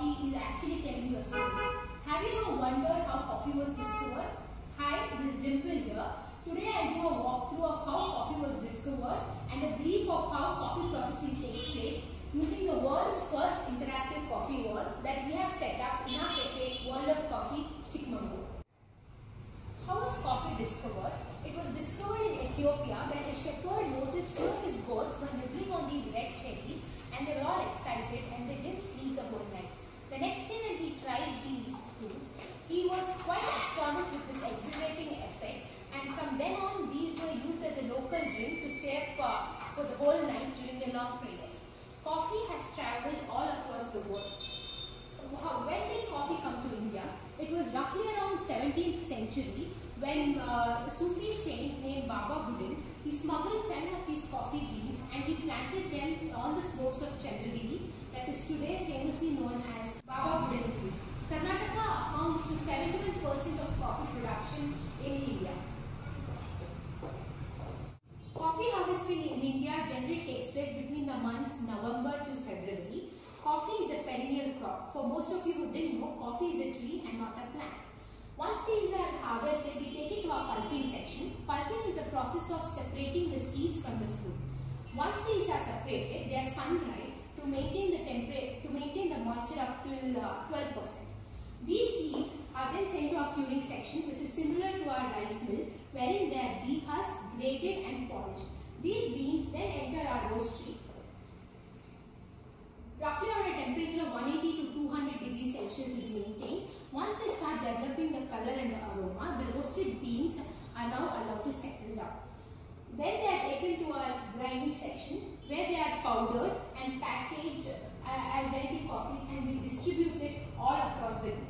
coffee is actually telling you a story. Have you ever wondered how coffee was discovered? Hi, this is Dimple here. Today I do a walkthrough of how coffee was discovered and a brief of how then on these were used as a local drink to stay up uh, for the whole night during the long prayers. Coffee has travelled all across the world. When did coffee come to India? It was roughly around 17th century when uh, a Sufi saint named Baba Budan, he smuggled some of these coffee beans and he planted them on the slopes of Chandragiri that is today famously known as Baba tree. Karnataka accounts to 71% generally takes place between the months November to February. Coffee is a perennial crop. For most of you who didn't know, coffee is a tree and not a plant. Once these are harvested, we take it to our pulping section. Pulping is the process of separating the seeds from the fruit. Once these are separated, they are sun-dried to maintain the temperature, to maintain the moisture up till 12%. Uh, these seeds are then sent mill wherein they are dehusked, grated and polished. These beans then enter our roastery. Roughly our a temperature of 180 to 200 degrees Celsius is maintained. Once they start developing the color and the aroma, the roasted beans are now allowed to settle down. Then they are taken to our grinding section where they are powdered and packaged uh, as ready coffee and we distribute it all across the group.